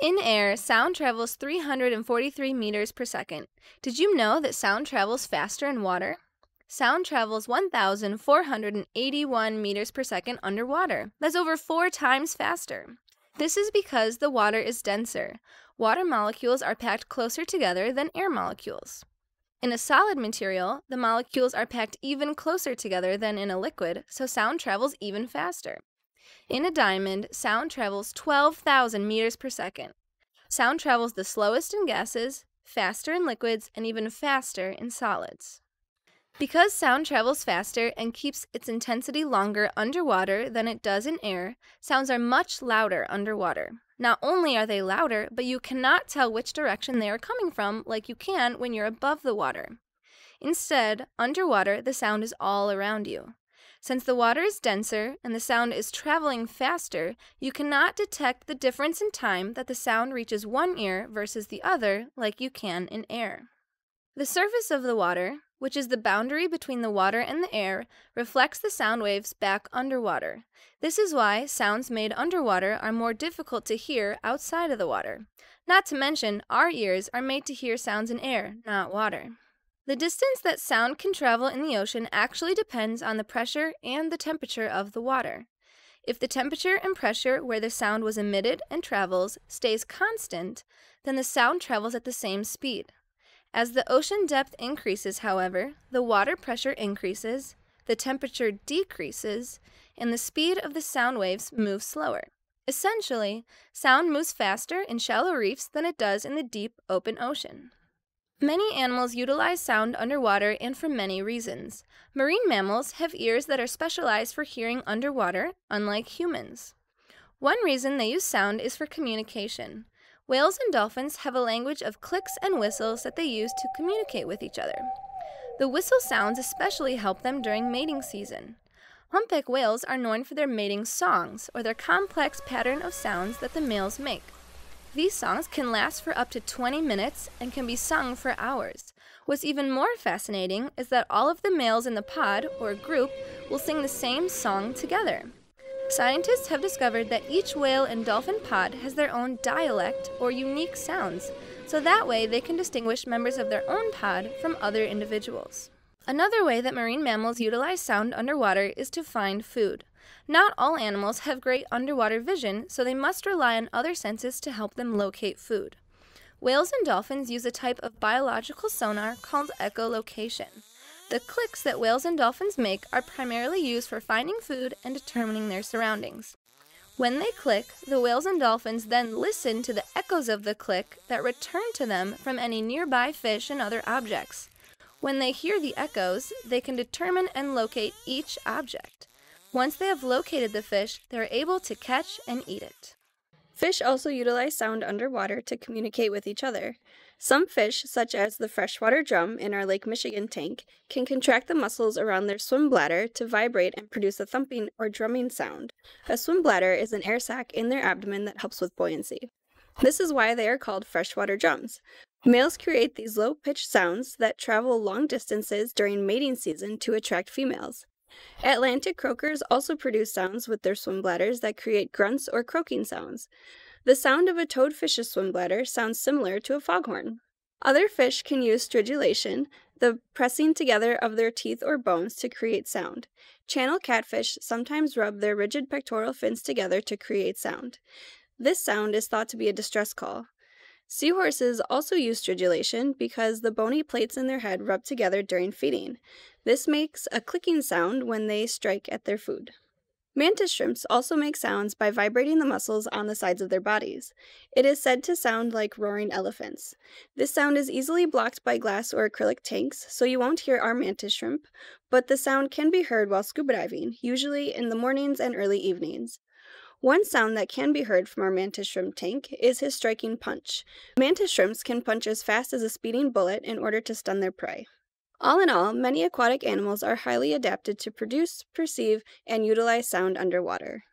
In air, sound travels 343 meters per second. Did you know that sound travels faster in water? Sound travels 1,481 meters per second underwater. That's over four times faster. This is because the water is denser. Water molecules are packed closer together than air molecules. In a solid material, the molecules are packed even closer together than in a liquid, so sound travels even faster. In a diamond, sound travels 12,000 meters per second. Sound travels the slowest in gases, faster in liquids, and even faster in solids. Because sound travels faster and keeps its intensity longer underwater than it does in air, sounds are much louder underwater. Not only are they louder, but you cannot tell which direction they are coming from like you can when you're above the water. Instead, underwater, the sound is all around you. Since the water is denser and the sound is traveling faster, you cannot detect the difference in time that the sound reaches one ear versus the other like you can in air. The surface of the water, which is the boundary between the water and the air, reflects the sound waves back underwater. This is why sounds made underwater are more difficult to hear outside of the water. Not to mention, our ears are made to hear sounds in air, not water. The distance that sound can travel in the ocean actually depends on the pressure and the temperature of the water. If the temperature and pressure where the sound was emitted and travels stays constant, then the sound travels at the same speed. As the ocean depth increases, however, the water pressure increases, the temperature decreases, and the speed of the sound waves moves slower. Essentially, sound moves faster in shallow reefs than it does in the deep, open ocean. Many animals utilize sound underwater and for many reasons. Marine mammals have ears that are specialized for hearing underwater, unlike humans. One reason they use sound is for communication. Whales and dolphins have a language of clicks and whistles that they use to communicate with each other. The whistle sounds especially help them during mating season. Humpback whales are known for their mating songs, or their complex pattern of sounds that the males make. These songs can last for up to 20 minutes and can be sung for hours. What's even more fascinating is that all of the males in the pod, or group, will sing the same song together. Scientists have discovered that each whale and dolphin pod has their own dialect or unique sounds, so that way they can distinguish members of their own pod from other individuals. Another way that marine mammals utilize sound underwater is to find food. Not all animals have great underwater vision, so they must rely on other senses to help them locate food. Whales and dolphins use a type of biological sonar called echolocation. The clicks that whales and dolphins make are primarily used for finding food and determining their surroundings. When they click, the whales and dolphins then listen to the echoes of the click that return to them from any nearby fish and other objects. When they hear the echoes, they can determine and locate each object. Once they have located the fish, they are able to catch and eat it. Fish also utilize sound underwater to communicate with each other. Some fish, such as the freshwater drum in our Lake Michigan tank, can contract the muscles around their swim bladder to vibrate and produce a thumping or drumming sound. A swim bladder is an air sac in their abdomen that helps with buoyancy. This is why they are called freshwater drums. Males create these low pitched sounds that travel long distances during mating season to attract females. Atlantic croakers also produce sounds with their swim bladders that create grunts or croaking sounds. The sound of a toadfish's swim bladder sounds similar to a foghorn. Other fish can use stridulation, the pressing together of their teeth or bones to create sound. Channel catfish sometimes rub their rigid pectoral fins together to create sound. This sound is thought to be a distress call. Seahorses also use stridulation because the bony plates in their head rub together during feeding. This makes a clicking sound when they strike at their food. Mantis shrimps also make sounds by vibrating the muscles on the sides of their bodies. It is said to sound like roaring elephants. This sound is easily blocked by glass or acrylic tanks, so you won't hear our mantis shrimp, but the sound can be heard while scuba diving, usually in the mornings and early evenings. One sound that can be heard from our mantis shrimp tank is his striking punch. Mantis shrimps can punch as fast as a speeding bullet in order to stun their prey. All in all, many aquatic animals are highly adapted to produce, perceive, and utilize sound underwater.